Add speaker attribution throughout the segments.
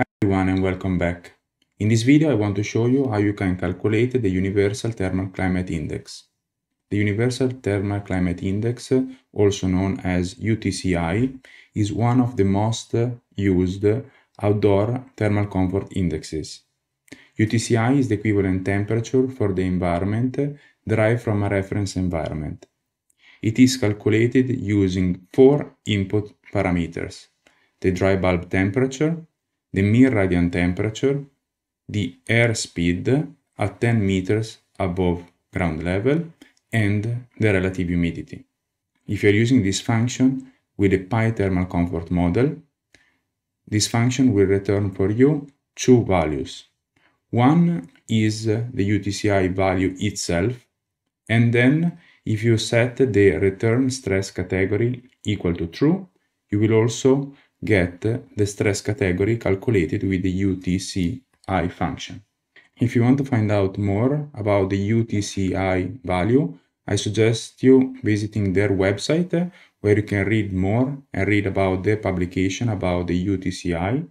Speaker 1: Hi everyone and welcome back. In this video I want to show you how you can calculate the Universal Thermal Climate Index. The Universal Thermal Climate Index, also known as UTCI, is one of the most used outdoor thermal comfort indexes. UTCI is the equivalent temperature for the environment derived from a reference environment. It is calculated using four input parameters, the dry bulb temperature, the mean radiant temperature, the air speed at 10 meters above ground level, and the relative humidity. If you're using this function with a PyThermal Comfort model, this function will return for you two values. One is the UTCI value itself, and then if you set the return stress category equal to true, you will also get the stress category calculated with the UTCI function. If you want to find out more about the UTCI value, I suggest you visiting their website where you can read more and read about the publication about the UTCI.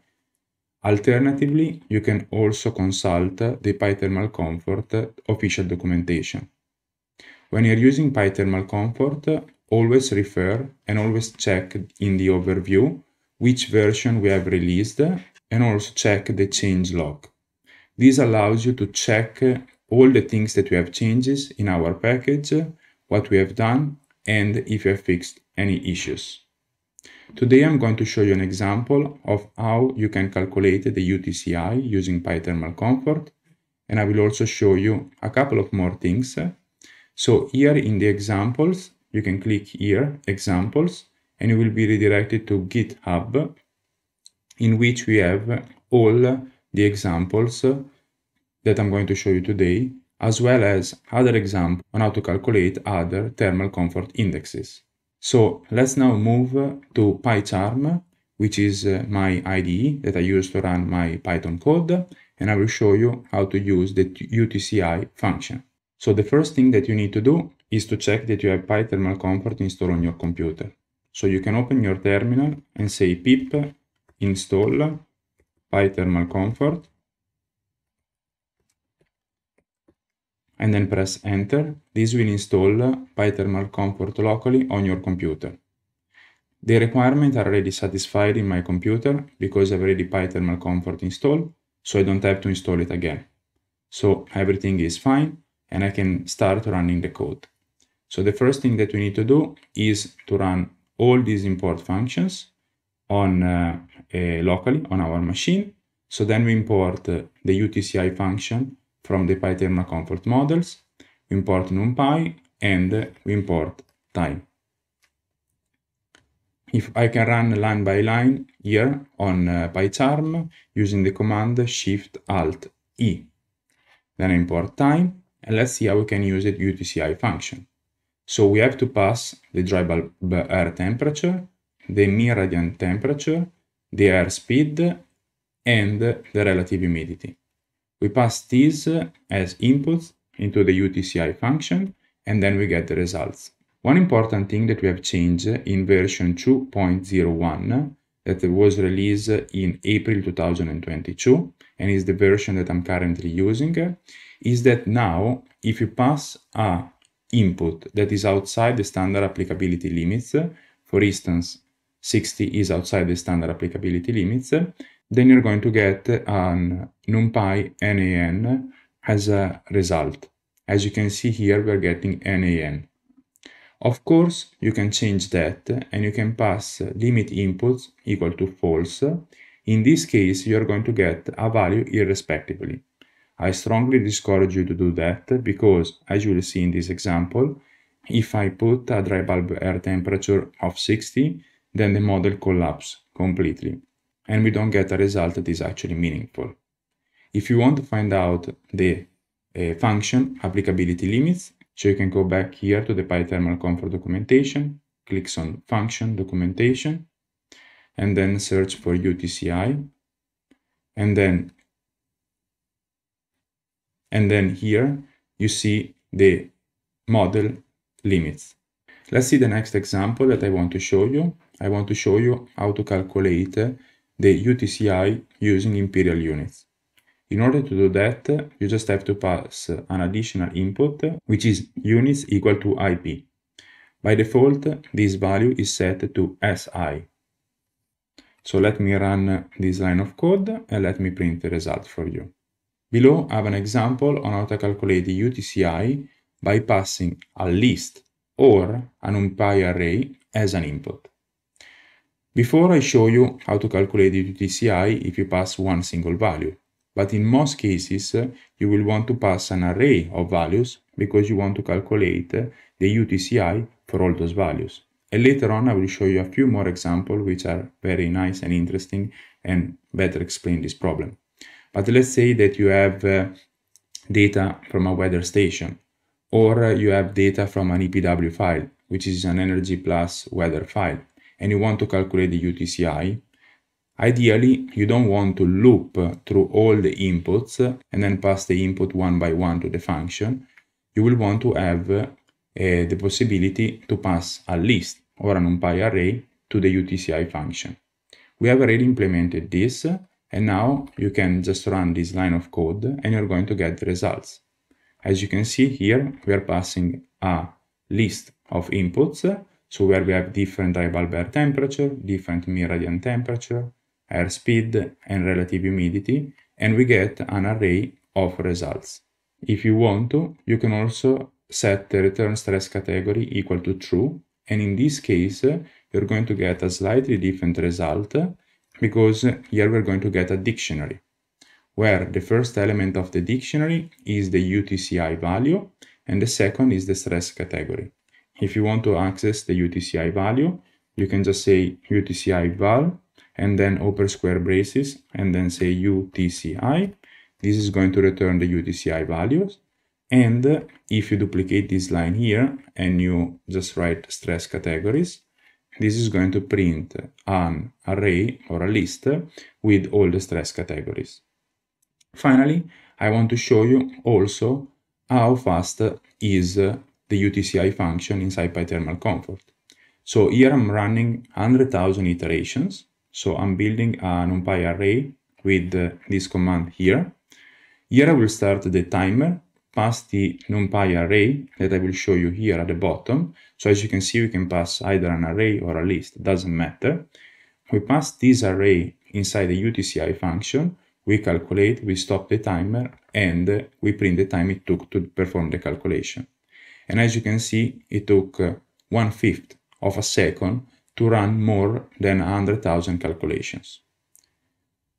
Speaker 1: Alternatively, you can also consult the PyThermal Comfort official documentation. When you're using PyThermal Comfort, always refer and always check in the overview which version we have released and also check the change log. This allows you to check all the things that we have changes in our package, what we have done, and if you have fixed any issues. Today I'm going to show you an example of how you can calculate the UTCI using PyThermal Comfort, and I will also show you a couple of more things. So here in the examples, you can click here, examples, and you will be redirected to GitHub, in which we have all the examples that I'm going to show you today, as well as other examples on how to calculate other thermal comfort indexes. So let's now move to PyCharm, which is uh, my IDE that I use to run my Python code, and I will show you how to use the UTCI function. So the first thing that you need to do is to check that you have PyThermal Comfort installed on your computer. So you can open your terminal and say pip install pythermal comfort and then press enter. This will install pythermal comfort locally on your computer. The requirements are already satisfied in my computer because I've already pythermal comfort installed, so I don't have to install it again. So everything is fine and I can start running the code. So the first thing that we need to do is to run all these import functions on uh, uh, locally on our machine. So then we import uh, the UTCI function from the PyThermal comfort models, we import NumPy, and we import time. If I can run line by line here on uh, PyCharm using the command Shift Alt E. Then I import time, and let's see how we can use the UTCI function. So we have to pass the dry bulb air temperature, the mean radiant temperature, the air speed, and the relative humidity. We pass these as inputs into the UTCI function, and then we get the results. One important thing that we have changed in version 2.01 that was released in April 2022 and is the version that I'm currently using is that now if you pass a input that is outside the standard applicability limits, for instance, 60 is outside the standard applicability limits, then you're going to get an NumPy NAN as a result. As you can see here, we're getting NAN. Of course, you can change that and you can pass limit inputs equal to false. In this case, you're going to get a value irrespectively. I strongly discourage you to do that because, as you will see in this example, if I put a dry bulb air temperature of 60, then the model collapses completely and we don't get a result that is actually meaningful. If you want to find out the uh, function applicability limits, so you can go back here to the PyThermal Comfort documentation, clicks on function documentation, and then search for UTCI, and then and then here you see the model limits. Let's see the next example that I want to show you. I want to show you how to calculate the UTCI using imperial units. In order to do that, you just have to pass an additional input, which is units equal to IP. By default, this value is set to SI. So let me run this line of code and let me print the result for you. Below I have an example on how to calculate the UTCI by passing a list or an NumPy array as an input. Before I show you how to calculate the UTCI if you pass one single value, but in most cases you will want to pass an array of values because you want to calculate the UTCI for all those values. And later on I will show you a few more examples which are very nice and interesting and better explain this problem. But let's say that you have uh, data from a weather station or uh, you have data from an EPW file, which is an energy plus weather file, and you want to calculate the UTCI Ideally, you don't want to loop through all the inputs and then pass the input one by one to the function. You will want to have uh, the possibility to pass a list or an NumPy array to the UTCI function. We have already implemented this and now you can just run this line of code and you're going to get the results. As you can see here, we are passing a list of inputs, so where we have different dry bulb air temperature, different mean radiant temperature, airspeed, and relative humidity, and we get an array of results. If you want to, you can also set the return stress category equal to true, and in this case, you're going to get a slightly different result because here we're going to get a dictionary, where the first element of the dictionary is the UTCI value, and the second is the stress category. If you want to access the UTCI value, you can just say UTCI val and then open square braces and then say UTCI. This is going to return the UTCI values. And if you duplicate this line here and you just write stress categories, this is going to print an array or a list with all the stress categories. Finally, I want to show you also how fast is the UTCI function inside PyThermal Comfort. So here I'm running 100,000 iterations so I'm building a NumPy array with this command here. Here I will start the timer, pass the NumPy array that I will show you here at the bottom. So as you can see, we can pass either an array or a list, it doesn't matter. We pass this array inside the UTCI function, we calculate, we stop the timer, and we print the time it took to perform the calculation. And as you can see, it took one-fifth of a second to run more than 100,000 calculations.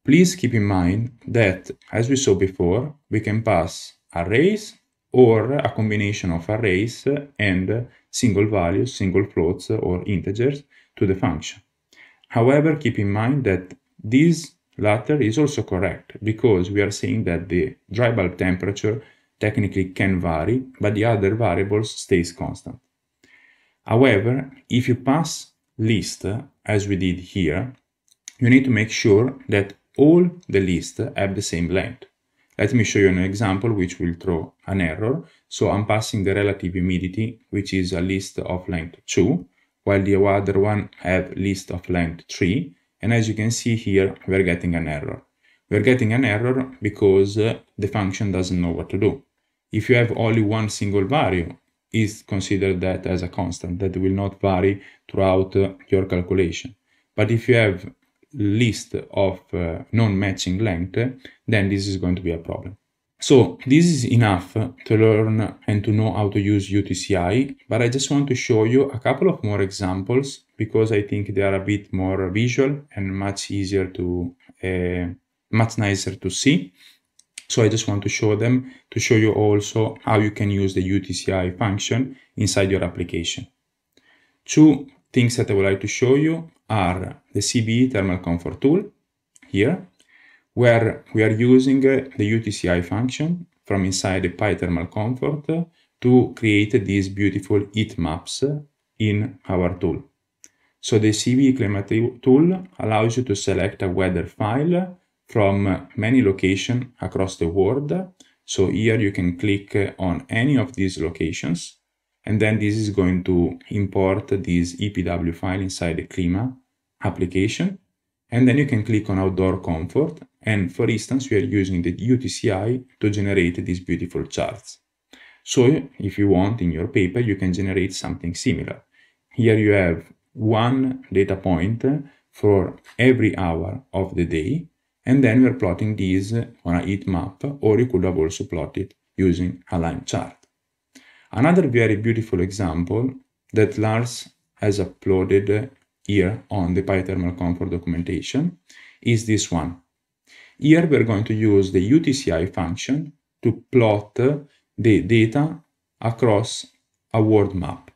Speaker 1: Please keep in mind that, as we saw before, we can pass arrays or a combination of arrays and single values, single floats, or integers to the function. However, keep in mind that this latter is also correct because we are saying that the dry bulb temperature technically can vary, but the other variables stays constant. However, if you pass list, as we did here, you need to make sure that all the lists have the same length. Let me show you an example which will throw an error. So I'm passing the relative humidity, which is a list of length 2, while the other one have list of length 3. And as you can see here, we're getting an error. We're getting an error because the function doesn't know what to do. If you have only one single value, is considered that as a constant that will not vary throughout uh, your calculation. But if you have list of uh, non-matching length, then this is going to be a problem. So this is enough to learn and to know how to use UTCI, but I just want to show you a couple of more examples because I think they are a bit more visual and much easier to, uh, much nicer to see. So I just want to show them to show you also how you can use the UTCI function inside your application. Two things that I would like to show you are the CBE thermal comfort tool here, where we are using uh, the UTCI function from inside the PyThermal Comfort to create these beautiful heat maps in our tool. So the CBE climate tool allows you to select a weather file from many locations across the world. So here you can click on any of these locations and then this is going to import this EPW file inside the Clima application. And then you can click on outdoor comfort. And for instance, we are using the UTCI to generate these beautiful charts. So if you want in your paper, you can generate something similar. Here you have one data point for every hour of the day. And then we're plotting these on a heat map, or you could have also plotted using a line chart. Another very beautiful example that Lars has uploaded here on the PyThermal Comfort documentation is this one. Here we're going to use the UTCI function to plot the data across a world map.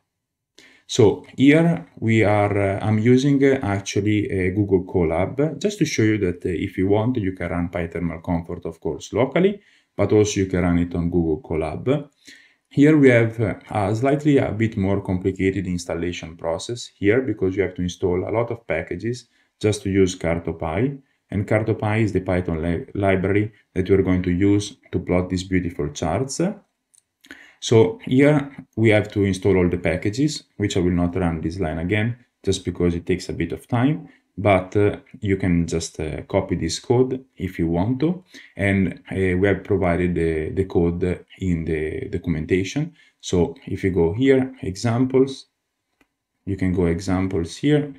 Speaker 1: So here we are, uh, I'm using uh, actually a Google Colab just to show you that uh, if you want, you can run PyThermal Comfort, of course, locally, but also you can run it on Google Colab. Here we have uh, a slightly a bit more complicated installation process here because you have to install a lot of packages just to use CartoPy. And CartoPy is the Python li library that we're going to use to plot these beautiful charts. So here we have to install all the packages, which I will not run this line again, just because it takes a bit of time but uh, you can just uh, copy this code if you want to. And uh, we have provided the, the code in the documentation. So if you go here examples you can go examples here.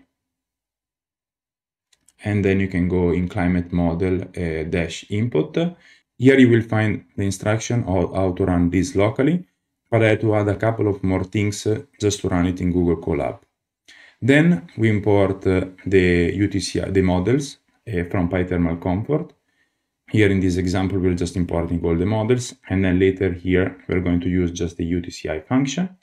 Speaker 1: And then you can go in climate model uh, dash input. Here you will find the instruction on how to run this locally but I had to add a couple of more things uh, just to run it in Google Colab then we import uh, the UTCI, the models uh, from PyThermal Comfort. Here in this example, we're just importing all the models. And then later here, we're going to use just the UTCI function.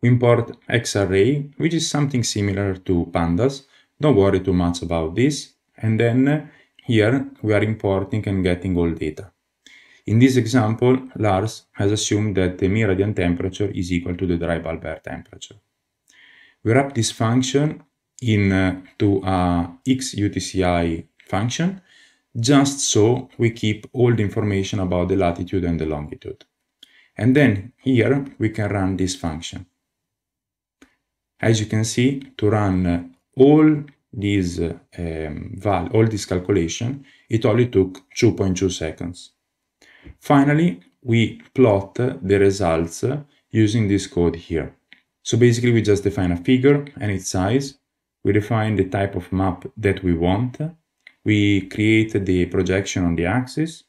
Speaker 1: We import xarray, which is something similar to pandas. Don't worry too much about this. And then uh, here we are importing and getting all data. In this example, Lars has assumed that the mean radiant temperature is equal to the dry bulb air temperature we wrap this function into uh, a xUTCI function just so we keep all the information about the latitude and the longitude. And then here we can run this function. As you can see, to run all these um, val all this calculation, it only took 2.2 seconds. Finally, we plot the results using this code here. So basically we just define a figure and its size. We define the type of map that we want. We create the projection on the axis.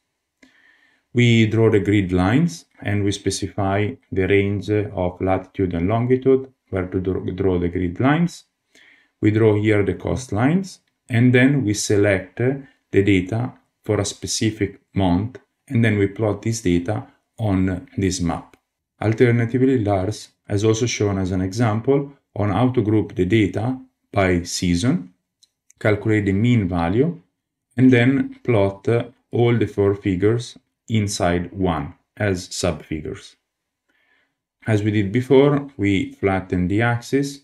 Speaker 1: We draw the grid lines and we specify the range of latitude and longitude where to draw the grid lines. We draw here the coast lines and then we select the data for a specific month and then we plot this data on this map. Alternatively, Lars has also shown as an example on how to group the data by season, calculate the mean value, and then plot all the four figures inside one as subfigures. As we did before, we flatten the axis,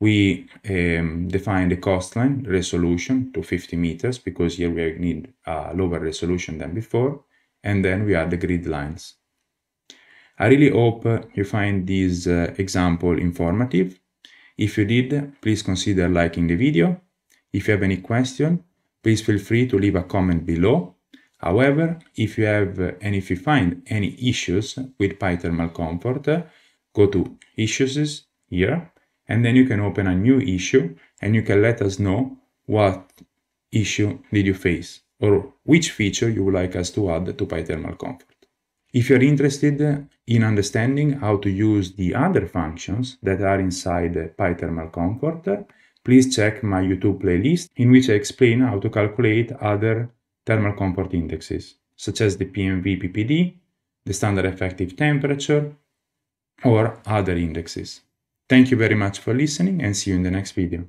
Speaker 1: we um, define the coastline resolution to 50 meters because here we need a lower resolution than before, and then we add the grid lines. I really hope you find this uh, example informative. If you did, please consider liking the video. If you have any question, please feel free to leave a comment below. However, if you have uh, and if you find any issues with PyThermal Comfort, go to Issues here, and then you can open a new issue and you can let us know what issue did you face or which feature you would like us to add to PyThermal Comfort. If you're interested in understanding how to use the other functions that are inside the PyThermal Comfort, please check my YouTube playlist in which I explain how to calculate other thermal comfort indexes, such as the PMV PPD, the standard effective temperature, or other indexes. Thank you very much for listening and see you in the next video.